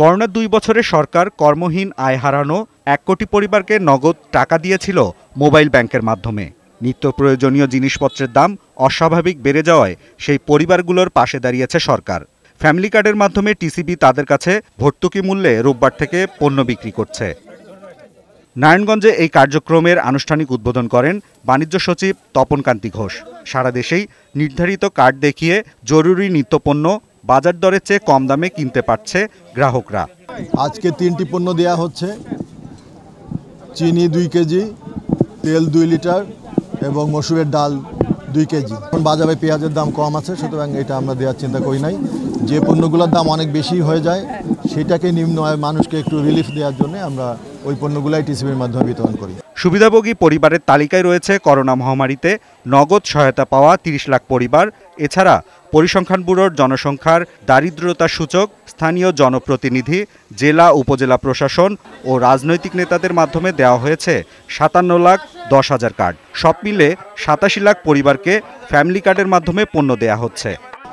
করোনার দুই বছরে সরকার কর্মহীন আয় হারানো এক কোটি পরিবারকে নগদ টাকা দিয়েছিল মোবাইল ব্যাংকের মাধ্যমে। নিত্য প্রয়োজনীয় জিনিসপত্রের দাম অস্বাভাবিক বেড়ে যাওয়ায় সেই পরিবারগুলোর পাশে দাঁড়িয়েছে সরকার। ফ্যামিলি কার্ডের মাধ্যমে টিসিবি তাদের কাছে ভর্তুকি মূল্যে রোববার থেকে পণ্য বিক্রি করছে। নারায়ণগঞ্জে এই কার্যক্রমের আনুষ্ঠানিক উদ্বোধন করেন বাণিজ্য সচিব তপন কান্তি ঘোষ। সারা দেশেই নির্ধারিত কার্ড দেখিয়ে জরুরি নিত্যপণ্য বাজার দরের চেয়ে কম দামে কিনতে পারছে গ্রাহকরা। আজকে তিনটি পণ্য দেওয়া হচ্ছে। চিনি দুই কেজি, তেল দুই লিটার এবং মসুরের ডাল দুই কেজি। বাজারে পেঁয়াজের দাম কম আছে, সুতরাং এটা আমরা দেওয়ার চিন্তা করি নাই। যে পণ্যগুলোর দাম অনেক বেশি হয়ে যায়, সেটাকে নিম্ন আয়ের মানুষকে একটু রিলিফ দেওয়ার জন্য আমরা ওই পণ্যগুলাই টিসিবির মাধ্যমে বিতরণ করি। সুবিধাভোগী পরিবারের তালিকায় রয়েছে করোনা মহামারীতে নগদ সহায়তা পাওয়া তিরিশ লাখ পরিবার, এছাড়া পরিসংখ্যান ব্যুরোর জনসংখ্যার দারিদ্রতা সূচক, স্থানীয় জনপ্রতিনিধি, জেলা, উপজেলা প্রশাসন ও রাজনৈতিক নেতাদের মাধ্যমে দেওয়া হয়েছে সাতান্ন লাখ দশ হাজার কার্ড। সব মিলে সাতাশি লাখ পরিবারকে ফ্যামিলি কার্ডের মাধ্যমে পণ্য দেয়া হচ্ছে।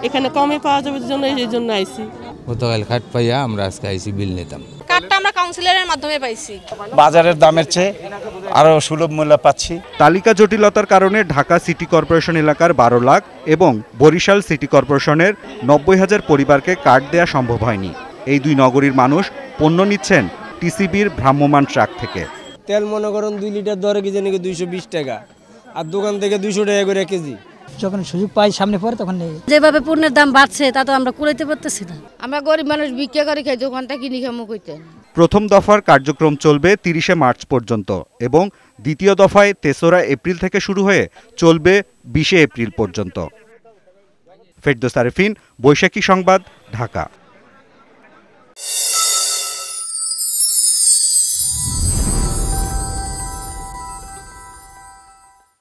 এখানে কমে পাওয়া যাবে জন্য এই জন্য আইছি। গতকাল খাট পাইয়া আমরা আজকে আইসি বিল নিতাম। কার্ডটা আমরা কাউন্সিলরের মাধ্যমে পাইছি। বাজারের দামের চেয়ে আরও সুলভ মূল্য পাচ্ছি। তালিকা জটিলতার কারণে ঢাকা সিটি কর্পোরেশন এলাকার বারো লাখ এবং বরিশাল সিটি কর্পোরেশনের নব্বই হাজার পরিবারকে কার্ড দেয়া সম্ভব হয়নি। এই দুই নগরীর মানুষ পণ্য নিচ্ছেন টিসিবির ভ্রাম্যমাণ ট্রাক থেকে। তেল মনে করুন দুই লিটার দরে কেজি নাকি দুইশো বিশ টাকা। আর দোকান থেকে দুইশো টাকা করে কেজি। যখন সুযোগ পাই সামনে পড়ে তখন নেই। যেভাবে পণ্যের দাম বাড়ছে তা তো আমরা কুলাইতে পারতেছি না। আমরা গরিব মানুষ বিক্রি করে খাই দোকানটা কিনি খামো কইতেন প্রথম দফার কার্যক্রম চলবে তিরিশে মার্চ পর্যন্ত এবং দ্বিতীয় দফায় তেসরা এপ্রিল থেকে শুরু হয়ে চলবে বিশে এপ্রিল পর্যন্ত। ফেরদোস আরেফিন বৈশাখী সংবাদ ঢাকা।